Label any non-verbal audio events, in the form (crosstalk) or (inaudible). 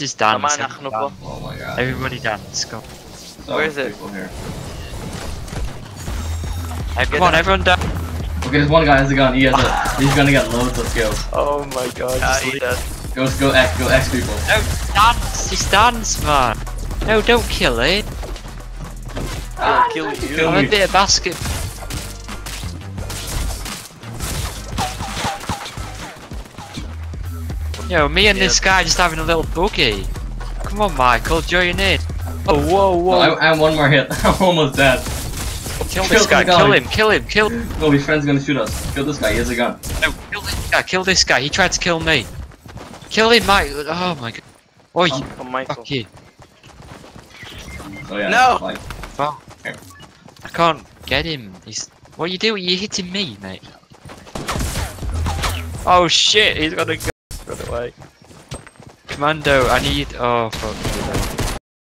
This is done. Come on, Oh my god. Everybody dance! Go. So Where is it? Here. I Come on, everyone dance! Okay, there's one guy has a gun. He has a. he's gonna get loads of skills. Oh my god. Yeah, he does. Go, go X, go X people. No, dance. He's stands, man. No, don't kill it. Ah, kill you. I'm a bit of basket. Yo, me and this guy just having a little boogie. Come on, Michael, join in. Oh, whoa, No, whoa. I, I'm one more hit. (laughs) I'm almost dead. kill kill this guy, guy. kill him, kill him, kill him. No, his friend's gonna shoot us. Kill this guy. He has a gun. No, kill this guy, kill this guy. He tried to kill me. Kill him, Mike. Oh my god. Oh, you, Oh, Michael. fuck you. So yeah. No! Like, Fuck. I can't get him. He's. What are you doing? You're hitting me, mate. Oh shit! He's got a gun. Run away. Commando, I need. Oh fuck.